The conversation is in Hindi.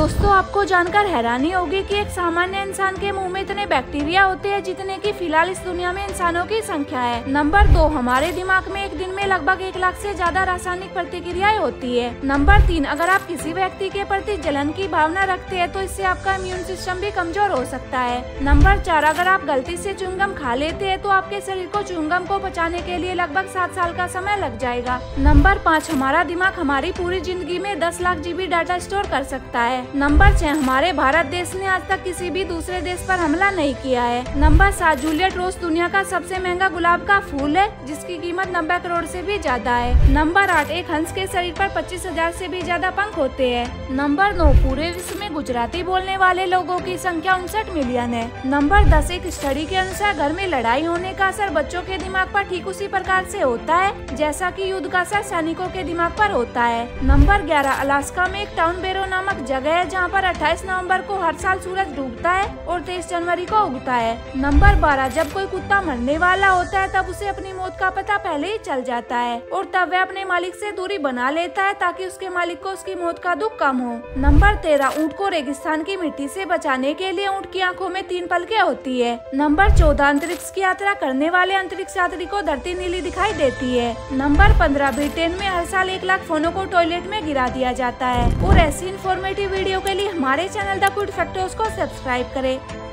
दोस्तों, आपको जानकर हैरानी होगी कि एक सामान्य इंसान के मुँह में इतने बैक्टीरिया होते हैं जितने की फ़िलहाल इस दुनिया में इंसानों की संख्या है। नंबर दो, हमारे दिमाग में एक दिन में लगभग एक लाख से ज़्यादा रासायनिक प्रतिक्रियाएँ होती है। नंबर तीन, अगर आप किसी व्यक्ति के प्रति जलन की भावना रखते हैं तो इससे आपका इम्यून सिस्टम भी कमज़ोर हो सकता है। नंबर चार, अगर आप गलती से चुंगम खा लेते हैं तो आपके शरीर को चुंगम को बचाने के लिए लगभग सात साल का समय लग जाएगा। नंबर पाँच, हमारा दिमाग हमारी पूरी ज़िंदगी में दस लाख जीबी डाटा स्टोर कर सकता है। नंबर छह, हमारे भारत देश ने आज तक किसी भी दूसरे देश पर हमला नहीं किया है। नंबर सात जूलियट रोज दुनिया का सबसे महँगा गुलाब का फूल है, जिसकी कीमत नब्बे करोड़ से भी ज़्यादा है। नंबर आठ, एक हंस के शरीर पर पच्चीस हज़ार ऐसी भी ज़्यादा पंख होते हैं। नंबर नौ, पूरे विश्व में गुजराती बोलने वाले लोगों की संख्या उनसठ मिलियन है। नंबर दस, एक स्टडी के अनुसार घर में लड़ाई होने का असर बच्चों के दिमाग पर ठीक उसी प्रकार से होता है, जैसा कि युद्ध का असर सैनिकों के दिमाग पर होता है। नंबर ग्यारह, अलास्का में एक टाउन बेरो नामक जगह है, जहाँ पर 28 नवंबर को हर साल सूरज डूबता है और 23 जनवरी को उगता है। नंबर 12 जब कोई कुत्ता मरने वाला होता है, तब उसे अपनी मौत का पता पहले ही चल जाता है और तब वह अपने मालिक से दूरी बना लेता है ताकि उसके मालिक को उसकी मौत का दुख कम हो। नंबर तेरह, ऊँट को रेगिस्तान की मिट्टी से बचाने के लिए ऊँट की आँखों में तीन पलके होती है। नंबर चौदह, अंतरिक्ष की यात्रा करने वाले अंतरिक्ष यात्री को धरती नीली दिखाई देती है। नंबर पंद्रह, ब्रिटेन में हर साल एक लाख फोनों को टॉयलेट में गिरा दिया जाता है और ऐसी इन्फॉर्मेटिव वीडियो के लिए हमारे चैनल द गुड फैक्टर्स को सब्सक्राइब करें।